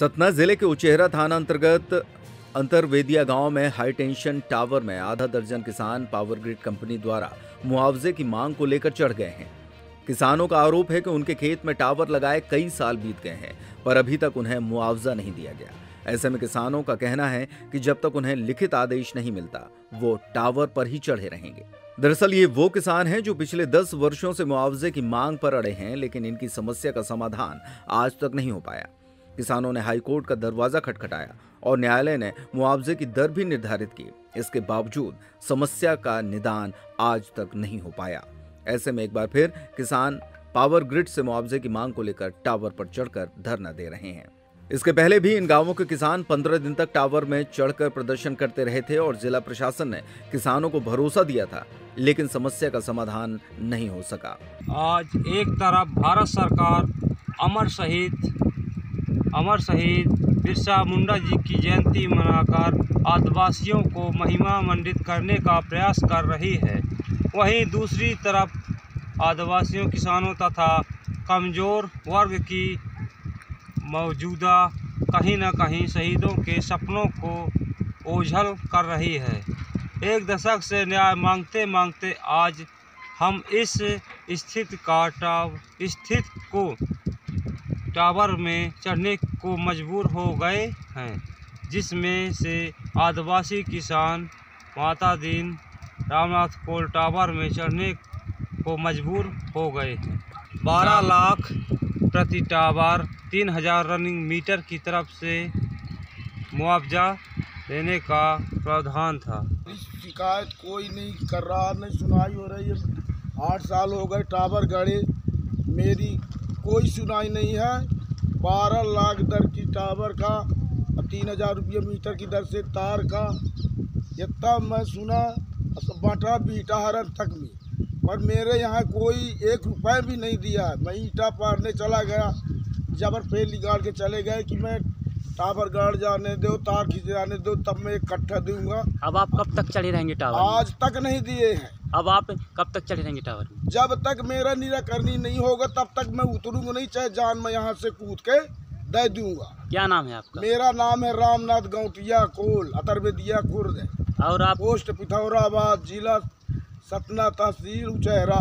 सतना ज़िले के उचेहरा थाना अंतर्गत अंतरवेदिया गाँव में हाई टेंशन टावर में आधा दर्जन किसान पावर ग्रिड कंपनी द्वारा मुआवजे की मांग को लेकर चढ़ गए हैं। किसानों का आरोप है कि उनके खेत में टावर लगाए कई साल बीत गए हैं, पर अभी तक उन्हें मुआवजा नहीं दिया गया। ऐसे में किसानों का कहना है कि जब तक उन्हें लिखित आदेश नहीं मिलता, वो टावर पर ही चढ़े रहेंगे। दरअसल ये वो किसान हैं जो पिछले दस वर्षों से मुआवजे की मांग पर अड़े हैं, लेकिन इनकी समस्या का समाधान आज तक नहीं हो पाया। किसानों ने हाईकोर्ट का दरवाज़ा खटखटाया और न्यायालय ने मुआवजे की दर भी निर्धारित की। इसके बावजूद समस्या का निदान आज तक नहीं हो पाया। ऐसे में एक बार फिर किसान पावर ग्रिड से मुआवजे की मांग को लेकर टावर पर चढ़कर धरना दे रहे हैं। इसके पहले भी इन गाँवों के किसान पंद्रह दिन तक टावर में चढ़कर प्रदर्शन करते रहे थे और जिला प्रशासन ने किसानों को भरोसा दिया था, लेकिन समस्या का समाधान नहीं हो सका। आज एक तरफ़ भारत सरकार अमर शहीद अमर शहीद बिरसा मुंडा जी की जयंती मनाकर आदिवासियों को महिमा मंडित करने का प्रयास कर रही है। वहीं दूसरी तरफ़ आदिवासियों, किसानों तथा कमज़ोर वर्ग की मौजूदा कहीं ना कहीं शहीदों के सपनों को ओझल कर रही है। एक दशक से न्याय मांगते मांगते आज हम इस स्थिति का टाव, स्थित को टावर में चढ़ने को मजबूर हो गए हैं, जिसमें से आदिवासी किसान माता दीन रामनाथ कोल टावर में चढ़ने को मजबूर हो गए हैं। बारह लाख प्रति टावर, तीन हज़ार रनिंग मीटर की तरफ़ से मुआवजा देने का प्रावधान था। शिकायत कोई नहीं कर रहा नहीं सुनाई हो रही है। आठ साल हो गए टावर गड़े, मेरी कोई सुनाई नहीं है। बारह लाख दर की टावर का, तीन हज़ार रुपये मीटर की दर से तार का। इतना मैं सुना बांटा बीटा हरन तक में। पर मेरे यहाँ कोई एक रुपये भी नहीं दिया। मैं ईटा पारने चला गया। जबर फेल निकाल के चले गए कि मैं टावर गाड़ जाने दो तार खींच जाने दो तब मैं इकट्ठा दूँगा। अब आप कब तक चढ़े रहेंगे टावर? आज तक नहीं दिए हैं। अब आप कब तक चढ़े रहेंगे टावर? में जब तक मेरा निराकरणी नहीं होगा तब तक मैं उतरूँगा नहीं चाहे जान मैं यहाँ से कूद के दे दूँगा। क्या नाम है आपका? मेरा नाम है रामनाथ गौटिया कोल अतरबेदिया खुर्द। और आप पोस्ट पिथौराबाद जिला सतना तहसील उचहरा